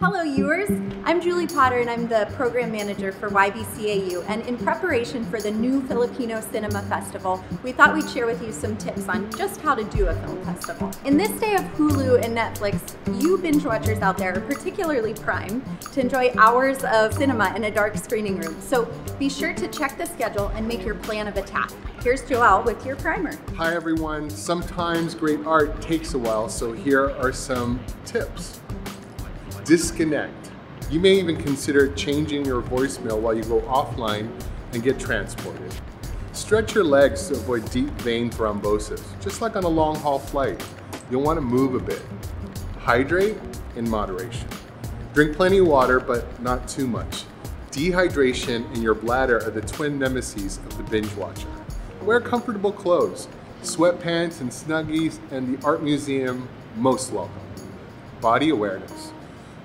Hello viewers, I'm Julie Potter and I'm the program manager for YBCA:You and in preparation for the new Filipino Cinema Festival, we thought we'd share with you some tips on just how to do a film festival. In this day of Hulu and Netflix, you binge watchers out there are particularly primed to enjoy hours of cinema in a dark screening room. So be sure to check the schedule and make your plan of attack. Here's Joel with your primer. Hi everyone, sometimes great art takes a while, so here are some tips disconnect. You may even consider changing your voicemail while you go offline and get transported. Stretch your legs to avoid deep vein thrombosis, just like on a long haul flight. You'll want to move a bit. Hydrate in moderation. Drink plenty of water, but not too much. Dehydration and your bladder are the twin nemesis of the binge watcher. Wear comfortable clothes. Sweatpants and snuggies and the art museum most welcome. Body awareness.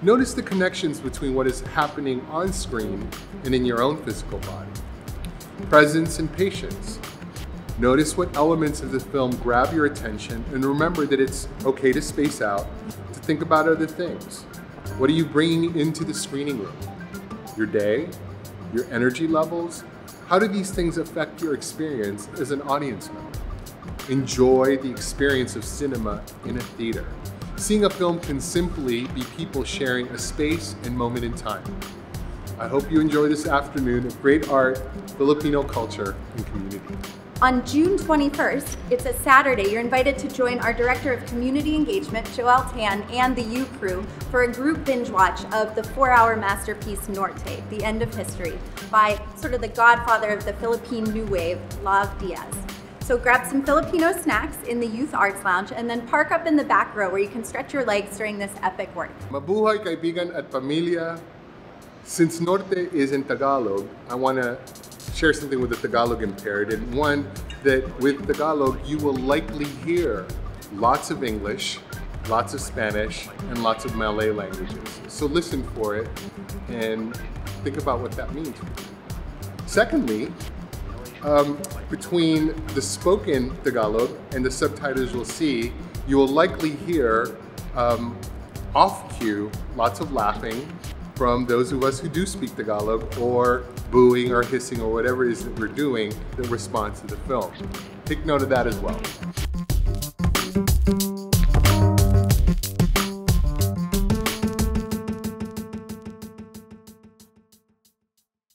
Notice the connections between what is happening on screen and in your own physical body. Presence and patience. Notice what elements of the film grab your attention and remember that it's okay to space out, to think about other things. What are you bringing into the screening room? Your day? Your energy levels? How do these things affect your experience as an audience member? Enjoy the experience of cinema in a theater. Seeing a film can simply be people sharing a space and moment in time. I hope you enjoy this afternoon of great art, Filipino culture, and community. On June 21st, it's a Saturday, you're invited to join our Director of Community Engagement, Joel Tan, and the U Crew for a group binge watch of the four-hour masterpiece Norte, The End of History, by sort of the godfather of the Philippine New Wave, Lav Diaz. So grab some Filipino snacks in the Youth Arts Lounge and then park up in the back row where you can stretch your legs during this epic work. Mabuhay kaibigan at pamilya. Since Norte is in Tagalog, I want to share something with the Tagalog impaired and one that with Tagalog you will likely hear lots of English, lots of Spanish, and lots of Malay languages. So listen for it and think about what that means. Secondly, um, between the spoken Tagalog and the subtitles you'll see, you will likely hear um, off cue lots of laughing from those of us who do speak Tagalog or booing or hissing or whatever it is that we're doing in response to the film. Take note of that as well.